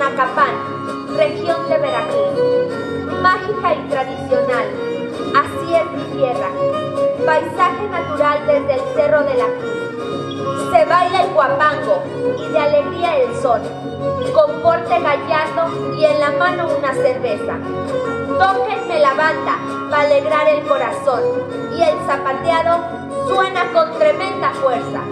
Totonacapán, región de Veracruz. Mágica y tradicional, así es mi tierra. Paisaje natural desde el Cerro de la Cruz. Se baila el guapango y de alegría el sol. Con porte gallardo y en la mano una cerveza. Tóquenme la banda para alegrar el corazón y el zapateado suena con tremenda fuerza.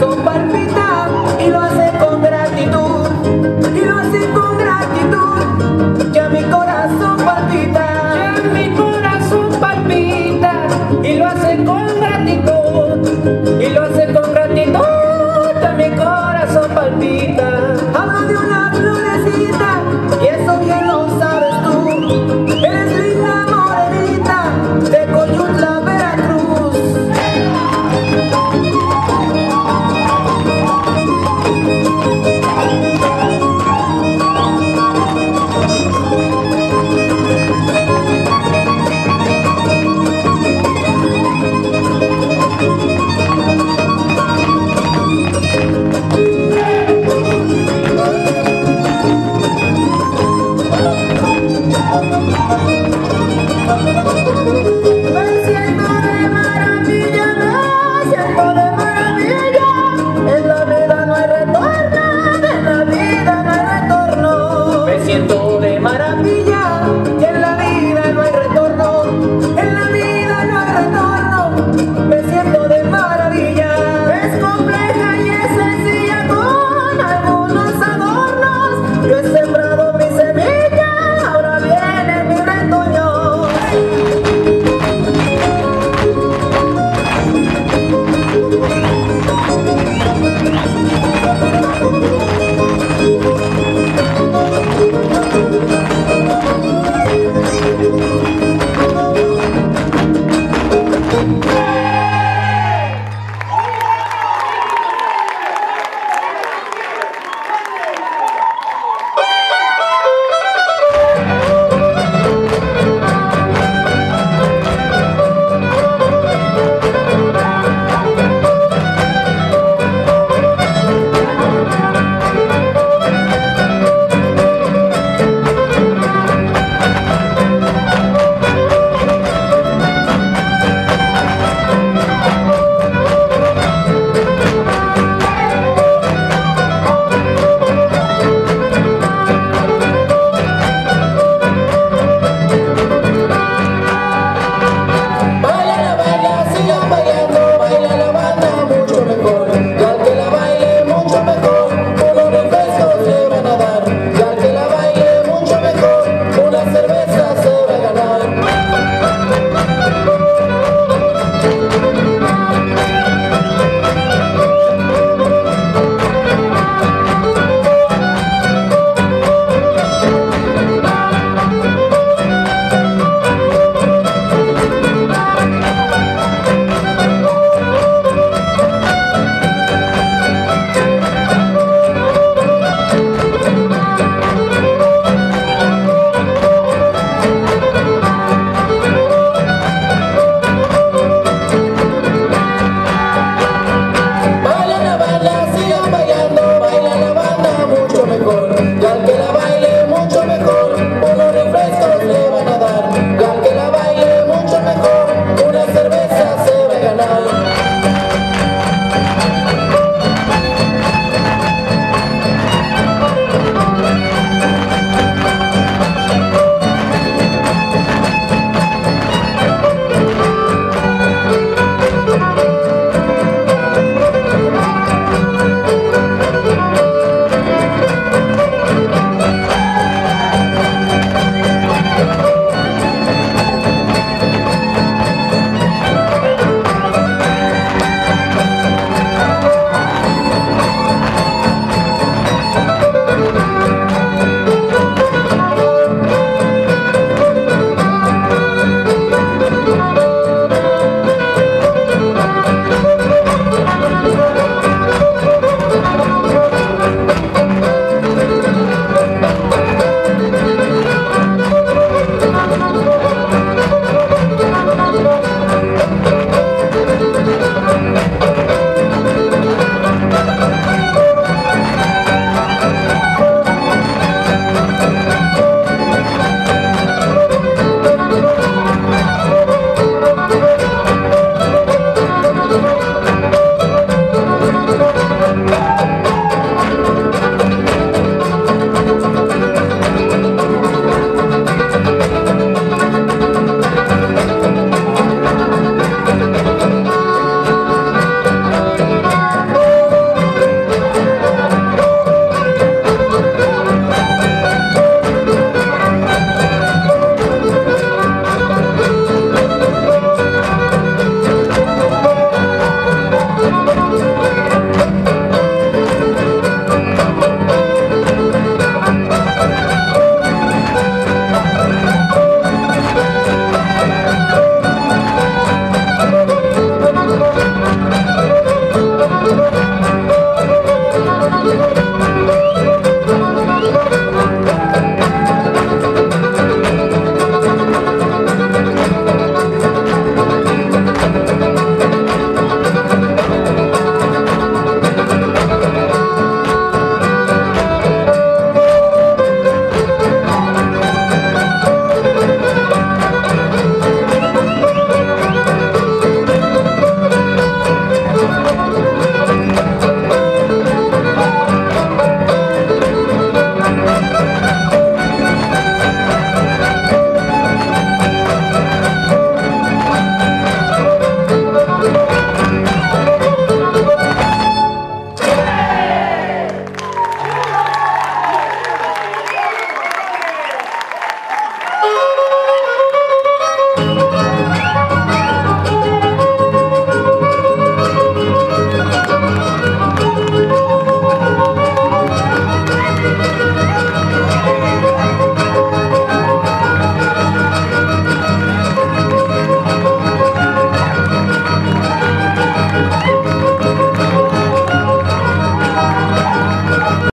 compartir.